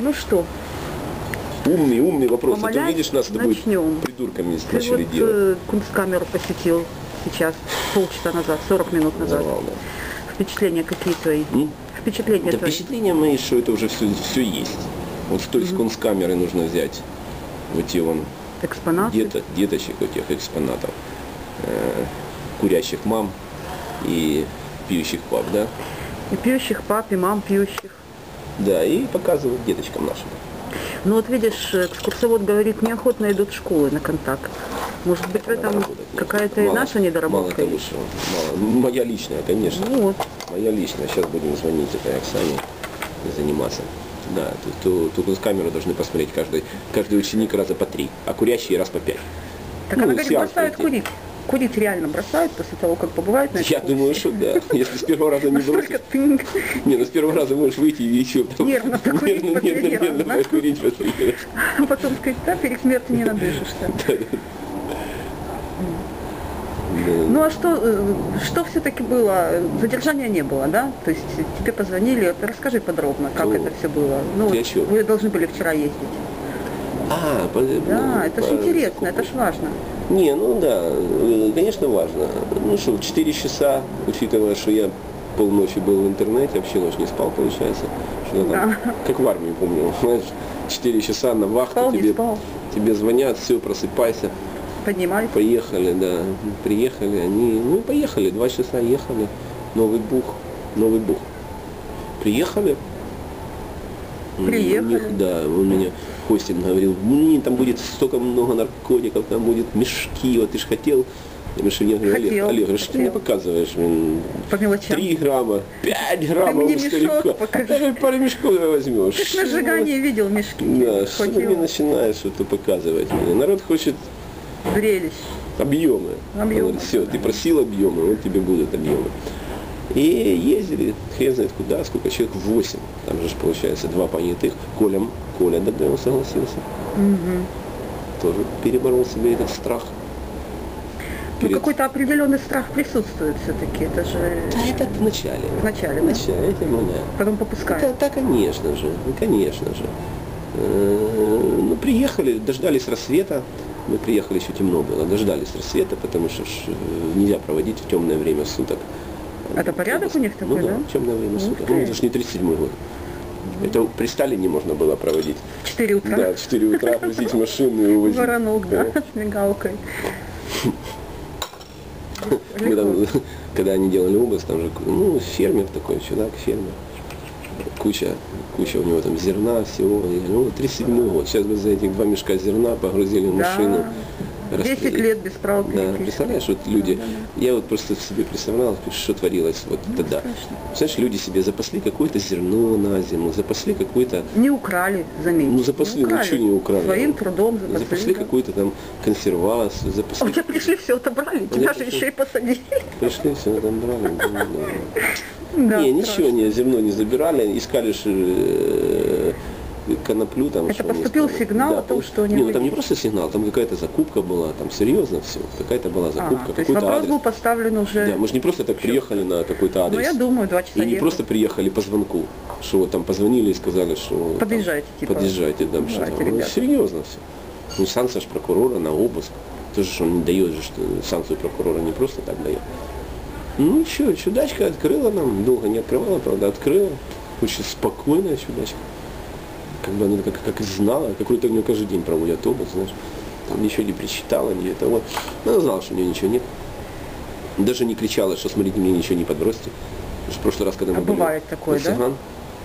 Ну что, Умный, умный вопрос. А то Помолять видишь, нас с тобой начнем. придурками ты начали вот делать. э, кунсткамеру посетил сейчас, полчаса назад, 40 минут назад. Завал, да. Впечатления какие твои? М? Впечатления Да твои? впечатление мои, что это уже все, все есть. Вот что из конскамеры нужно взять. Вот те вон Экспонаты? дето, деточек, вот тех экспонатов. Э, курящих мам и пьющих пап, да? И пьющих пап, и мам пьющих. Да, и показывать деточкам нашим. Ну вот видишь, экскурсовод говорит, неохотно идут в школы на контакт. Может быть, в этом какая-то и наша недоработка Мало того, что мало. Моя личная, конечно. Ну вот. Моя личная. Сейчас будем звонить этой Оксане и заниматься. Да, ту, ту, ту камеру должны посмотреть каждый, каждый ученик раза по три, а курящие раз по пять. Так Ну, она говорит, бросают курить. Курить реально бросают после того, как побывают на Я экскурсии? думаю, что да. Если с первого раза не бросишь, не, ну с первого раза можешь выйти и еще Нервно покурить нервно, нервно, нервно покурить А потом сказать, да, перед смертью не надышишься. Да. Ну а что, э, что все-таки было? Задержания не было, да? То есть тебе позвонили, расскажи подробно, как Ну, это все было. Ну, о вот вы должны были вчера ездить. А, по- Да, это же интересно, это ж важно. Не, ну да, э, конечно, важно. Ну что, 4 часа, учитывая, что я полночи был в интернете, вообще ночь не спал, получается. Что там, как в армии, помню, знаешь, 4 часа на вахту, Спал, тебе, спал. тебе звонят, все, просыпайся, Поднимались. поехали, да, приехали, они, ну поехали, два часа ехали, Новый Бух, Новый Бух. Приехали. Приехали. У них, да, он меня Костин говорил, ну там будет столько много наркотиков, там будет мешки, вот ты ж хотел. Я говорю, я говорю, Олег, Хотел, Олег, говорю, что ты мне хотел. показываешь? По мелочам. Три грамма, пять граммов мне у мешок старика. покажи. Пару мешков возьмешь. Ты на сжигании видел мешки. Да, что ты мне начинаешь что-то показывать мне? Народ хочет Зрелищ. объемы. Объемы, Все, ты просил объемы, вот тебе будут объемы. И ездили, хрен знает куда, сколько человек, восемь. Там же получается два понятых. Коля, Коля Дагдео согласился. Тоже переборол себе этот страх. Ну Перед- какой-то определенный страх присутствует все-таки. Это же Да, это в начале. в начале, В да? начале, это ну да. Потом попускают. да, конечно же, ну, конечно же. Э, Ну, приехали, дождались рассвета. Мы приехали, еще темно было, дождались рассвета, потому что ж, э, нельзя проводить в темное время суток. Это порядок у них ну, такой, да? да? в темное время суток. Ну, это же не 37 год. Это при Сталине можно было проводить. Четыре утра. Да, 4 утра грузить машину и увозить. Воронок, да, Да. с мигалкой. Мы там, когда они делали область, там же, ну, фермер такой, чудак, фермер. Куча, куча у него там зерна, всего. Я говорю, ну, 37 год. Сейчас бы за этих два мешка зерна погрузили в машину. Да. 10 расстрелили. лет без права Да, представляешь, вот люди, я вот просто себе представлял, что творилось вот тогда. Знаешь, люди себе запасли какое-то зерно на зиму, запасли какой-то Не украли, заметьте. Ну, запасли, ничего не украли. Своим трудом запасли. запасли да. какую-то там консервацию, А у запасли, тебя пришли, все отобрали, тебя же пришли. еще и посадили. пришли, все там брали. да, не, страшно. ничего, не, зерно не забирали, искали ж, э, коноплю там. Это что они поступил искали. сигнал Да, о том, что они Не, ну там не просто сигнал, там какая-то закупка была, там серьезно все, какая-то была закупка, Ага, какой-то вопрос адрес. был поставлен уже. Да, мы же не просто так приехали на какой-то ну, адрес. я думаю, два часа И не ехали. просто приехали по звонку, что вот там позвонили и сказали, что там, Подъезжайте, типа. подъезжайте, там, что там. Ну, серьезно все. Ну, санкция ж прокурора на обыск. Тоже ж он не дает же, что санкцию прокурора не просто так дает. Ну что, чудачка открыла нам, долго не открывала, правда, открыла. Очень спокойная чудачка. Как бы она как, как знала, какой-то у нее каждый день проводят обыск, знаешь. Там ничего не причитала, ни этого. Ну, Она знала, что у нее ничего нет. Даже не кричала, что смотрите, мне ничего не подбросьте. Потому что в прошлый раз, когда мы А были бывает такое, да? Саган,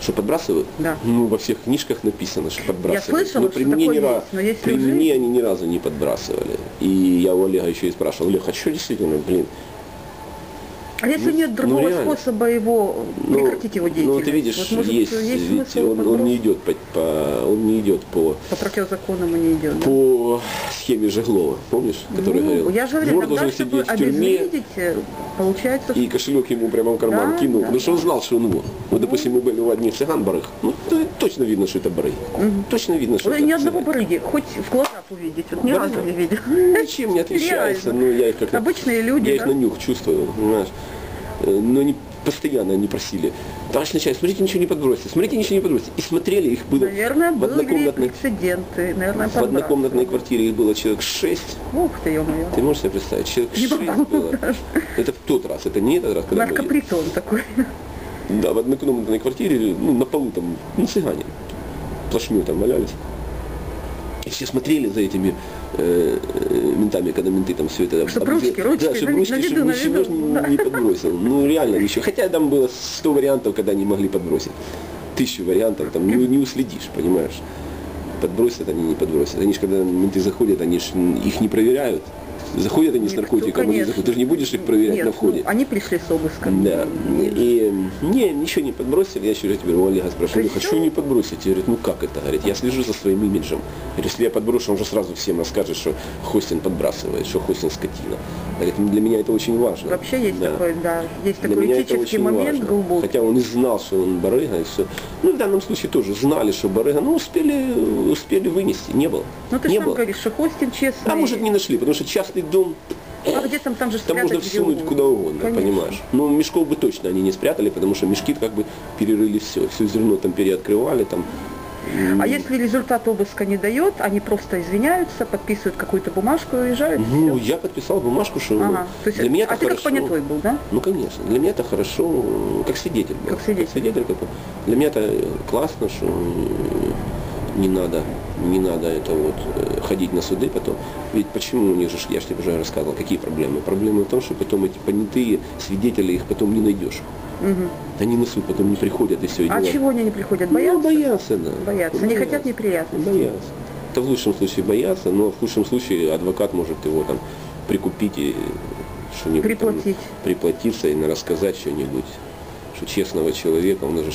что подбрасывают? Да. Ну, во всех книжках написано, что подбрасывают. слышала, но при что мне такое ни есть, но есть при мне они ни разу не подбрасывали. И я у Олега еще и спрашивал, Олег, а что действительно, блин, А если нет другого ну, реально. способа его ну, прекратить его деятельность? ну ты видишь, Вот, может, есть, есть ведь он, он не идет по, по- он не идет по, по противозаконному не идет. да? по схеме Жеглова, помнишь, который Ну, говорил, я же говорю, вор должен сидеть в тюрьме, э, получается, и кошелек ему прямо в карман Да, кинул, да, потому что он знал, что он вор. Вот, допустим, мы были у одних цыган барыг, ну, то точно видно, что это барыг. Точно видно, что Ой, это ни одного барыги, хоть в глаза увидеть, вот ни разу не видел. Ну, Ничем не отличается, ну я их как-то... Обычные люди, Я их да? на нюх чувствую, понимаешь. Э, Но они постоянно они просили, Товарищ начальник, смотрите, ничего не подбросите, смотрите, ничего не подбросите. И смотрели, их было Наверное, в однокомнатной, прецеденты. Наверное, в однокомнатной квартире их было человек шесть. Ух ты, ё-моё. Ты можешь себе представить, человек Не шесть было. Это в тот раз, это не этот раз, когда. Наркопритон такой. Да, в однокомнатной квартире, ну, на полу там, ну, цыгане, плашмю там валялись. И все смотрели за этими э, э, ментами, когда менты там все это... Чтоб обзе- ручки, ручки, да, чтобы ручки, на виду, чтобы на ничего виду, не, да. не подбросил. Ну, реально ничего. Хотя там было 100 вариантов, когда они могли подбросить. Тысячу вариантов, там не, не уследишь, понимаешь. Подбросят они, не подбросят. Они же, когда менты заходят, они ж их не проверяют. Заходят они с Никто, наркотиком, конечно. заходят. Ты же не будешь их проверять Нет, на входе. ну, они пришли с обыском. Да. И не, ничего не подбросил. Я еще раз теперь у Олега спрашиваю, То есть хочу не подбросить. Я говорю, ну как это? Говорит, я слежу за своим имиджем. Говорит, если я подброшу, он же сразу всем расскажет, что Хостин подбрасывает, что Хостин скотина. Говорит, «Ну, для меня это очень важно. Вообще есть Да. такой, да, есть Для такой этический момент важно. глубокий. Хотя он и знал, что он барыга, и все. Ну, в данном случае тоже знали, что барыга, но успели, успели вынести. Не было. Ну ты не сам было. говоришь, что Хостин честный. А может не нашли, потому что частный дом А где там, там же Там можно всунуть угодно. куда угодно, Конечно. понимаешь. Но мешков бы точно они не спрятали, потому что мешки как бы перерыли все. Все зерно там переоткрывали, там. А если результат обыска не дает, они просто извиняются, подписывают какую-то бумажку и уезжают. Ну, я подписал бумажку, что Ага. То есть, для меня а это ты хорошо. как понятой был, да? Ну, конечно. Для меня это хорошо, как свидетель. был. Как свидетель. как бы. Для меня это классно, что не надо, не надо это вот э, ходить на суды потом. Ведь почему у них же, я же тебе уже рассказывал, какие проблемы. Проблема в том, что потом эти понятые свидетели, их потом не найдешь. Они на суд потом не приходят и все. А чего они не приходят? Ну, Боятся? боятся, да. Боятся. Не хотят неприятностей. Боятся. Это в лучшем случае боятся, но в худшем случае адвокат может его там прикупить и что-нибудь там Приплатить. приплатиться и рассказать что-нибудь. Что честного человека, он же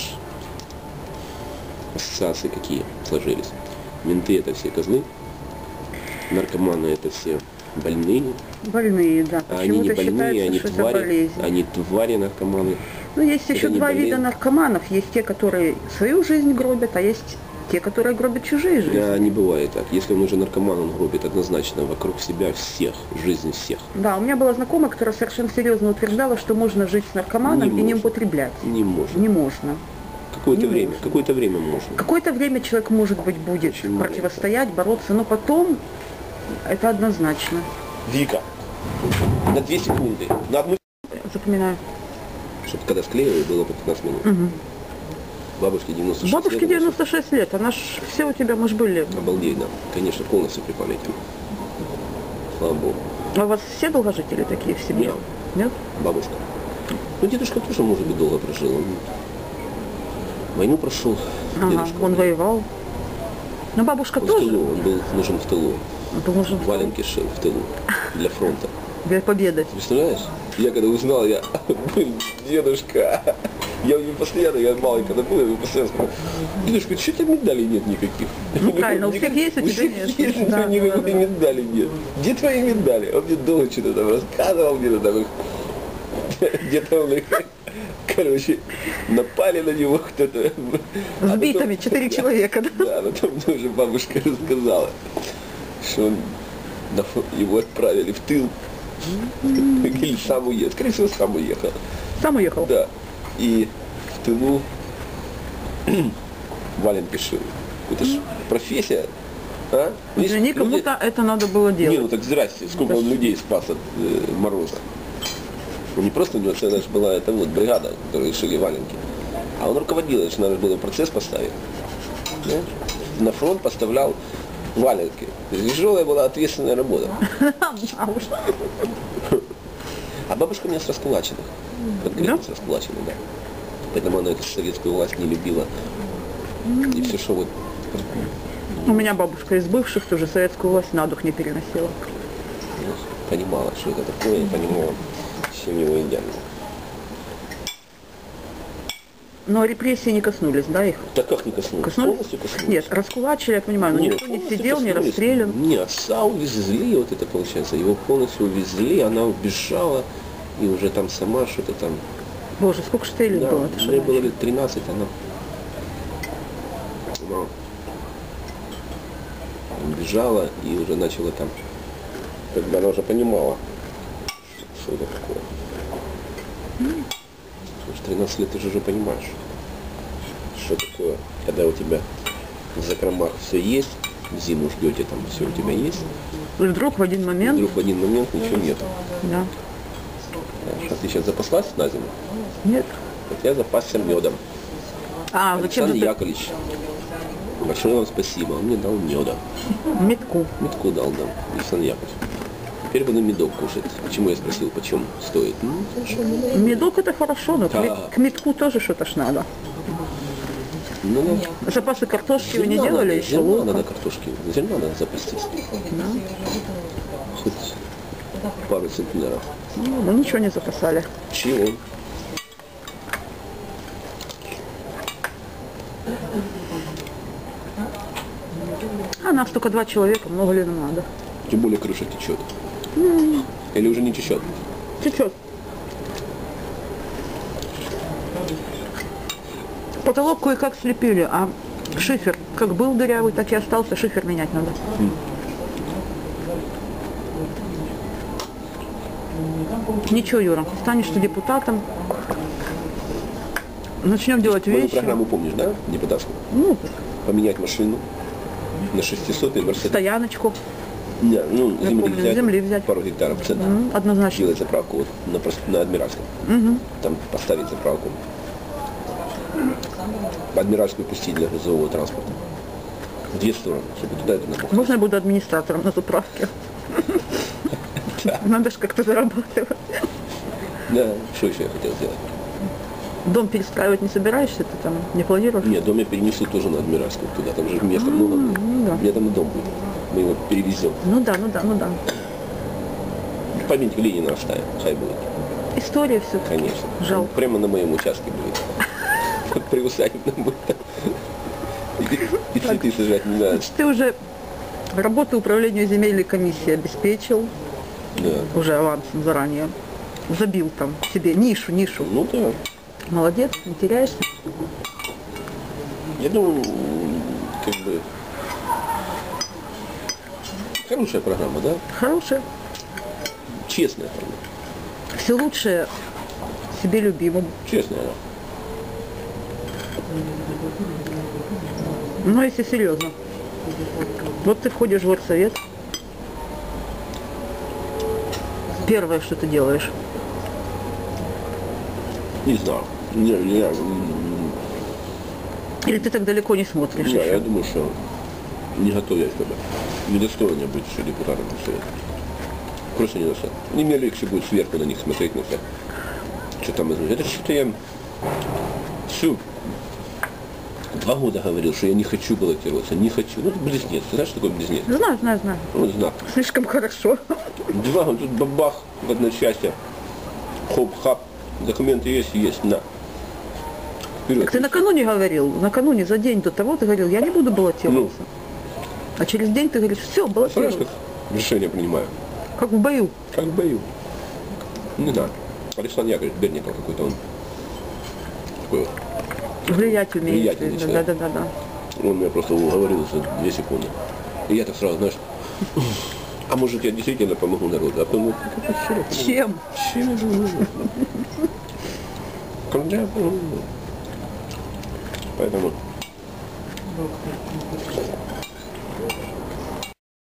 ассоциации какие сложились. Менты это все козлы, наркоманы это все больные, Больные, да. а они не больные, они твари, они твари наркоманы. Ну, есть еще не два болезнь. вида наркоманов. Есть те, которые свою жизнь гробят, а есть те, которые гробят чужие жизни. Да, не бывает так. Если он уже наркоман, он гробит однозначно вокруг себя всех, жизнь всех. Да, у меня была знакомая, которая совершенно серьезно утверждала, что можно жить с наркоманом Не и не можно. употреблять. Не можно. Не можно. Какое-то время, какое-то время можно. Какое-то время человек, может быть, будет Очень маленько. противостоять, бороться, но потом это однозначно. Вика, на 2 секунды, на одну Запоминаю. чтобы когда склеивали, было по 15 минут. Бабушке 96 Бабушке лет. 96 лет, она ж все у тебя, мы ж были. Обалдеть, да. Конечно, полностью при памяти. Слава Богу. А у вас все долгожители такие в семье? Нет. Нет? Бабушка. Ну, дедушка тоже, может быть, долго прожил. Он войну прошел. Ага, дедушка. он воевал. Но бабушка Он в тоже? тылу, он был нужен в тылу. Он был нужен Валенки шил в тылу для фронта. для победы. Представляешь? Я когда узнал, я, блин, дедушка, я у него постоянно, я маленький когда был, я ему постоянно сказал, дедушка, что тебя медалей нет никаких? Ну, правильно, у всех есть, у тебя всех нет. есть, у Да, тебя никакой да, да. медали нет. Где твои медали? Он мне долго что-то там рассказывал, где-то там их, где-то он их, короче, напали на него кто-то. А С битами, потом- четыре человека, да? Да, потом мне уже бабушка рассказала, что он, его отправили в тыл. Или сам уехал. Скорее всего, сам уехал. Сам уехал? Да. И в тылу валенки шил. Это ж профессия. А? Извини, кому-то это надо было Не, ну делать. так здрасте, сколько он людей спас от э, мороза. Ну, Не просто у него целая ж была это вот бригада, которые шили валенки. А он руководил, это ж надо было процесс поставить. Понимаешь? На фронт поставлял валенки. Тяжелая была ответственная работа. А бабушка у меня с раскулаченных. Конкретно с раскулаченных, да. Поэтому она эту советскую власть не любила. И все, что вот У меня бабушка из бывших тоже советскую власть на дух не переносила. ну, понимала, что это такое, понимала, с чем его едят. Но репрессии не коснулись, да, их? Так как не коснулись? Коснулись? Полностью коснулись. Нет, раскулачили, я понимаю, но Нет, никто не сидел, не коснулись. расстрелян. Не, отца увезли, вот это получается, его полностью увезли, она убежала, и уже там сама что-то там. Боже, сколько ж ты Да, было? ей было лет 13, она. она убежала и уже начала там, как бы она уже понимала, что это такое. Потому что 13 лет ты же уже понимаешь. что такое, когда у тебя в закромах все есть, зиму ждете, там все у тебя есть, И вдруг в один и момент, вдруг в один момент ничего нету. да, А ты сейчас запаслась на зиму? нет. Вот я запасся медом. А, зачем Александр ты Яковлевич, большое вам спасибо, он мне дал меда. метку? Медку дал, да, Александр Яковлевич. Теперь буду медок кушать. Почему я спросил, почем стоит? Ну, хорошо, Медок это хорошо, но к Да. к метку тоже что-то ж надо. ну, Запасы картошки вы не зерна делали надо, еще? Зерна лука? надо картошки, зерна надо запастись. Хоть пару центнеров. Ну, мы ничего не запасали. Чего? А нас только два человека, много ли нам надо? Тем более крыша течет. Или уже не течет? Течет. Потолок кое-как слепили, а шифер как был дырявый, так и остался, шифер менять надо. Ничего, Юра, станешь ты депутатом, начнем делать Мою вещи. программу помнишь, да, депутатскую? Ну, Поменять машину на 600 Мерседес. стояночку, Не, ну, Я земли, помню, взять, земли взять. пару гектаров центра. М, однозначно. Сделать заправку вот на, на Адмиральском. Там поставить заправку. Адмиральскую пустить для грузового транспорта. В две стороны, чтобы туда это набухать. Можно я буду администратором на заправке? Надо же как-то зарабатывать. Да, что еще я хотел сделать? Дом перестраивать не собираешься, ты там не планируешь? Нет, дом я перенесу тоже на Адмиральскую туда, там же места много будет. ну да. У меня там и дом будет. Мы его перевезем. Ну да, ну да, ну да. Памятник Ленина оставим, хай будет. История все. Конечно. Жалко. Прямо на моем участке будет. Вот приусадебно будет. И цветы сажать не надо. Ты уже работу управления земельной комиссии обеспечил, Да. уже авансом заранее. Забил там себе нишу, нишу. Ну да. Молодец, не теряешься. Я думаю, как бы хорошая программа, да? Хорошая. Честная программа. Все лучшее себе любимому. Честная. она. Но если серьезно. Вот ты входишь в горсовет. Первое, что ты делаешь. Не знаю. Не, не, Или ты так далеко не смотришь не, я думаю, что не готов я себе. Недостойно быть еще депутатом совета. Просто не достойно. Не мне легче будет сверху на них смотреть на все. Что там изменилось. Это что-то я всю два года говорил, что я не хочу баллотироваться, не хочу. Ну, это близнец. Ты знаешь, что такое близнец? Знаю, знаю, знаю. Вот знак. Слишком хорошо. Два, вот тут бабах в одночасье. Хоп-хап. Документы есть, есть, на. Вперед. Так ты накануне говорил, накануне за день до того ты говорил, я не буду баллотироваться. А через день ты говоришь, все, Знаешь, баллотируйся. как решение принимаю? Как в бою. Как в бою. Не знаю. Александр Яковлевич Берников какой-то он. Такой. Влиятельный Да, человек. да, да, да. он меня просто уговорил за две секунды. И я так сразу, знаешь, а может я действительно помогу народу, а потом, ну? Чем? Чем я помогу? Когда? Поэтому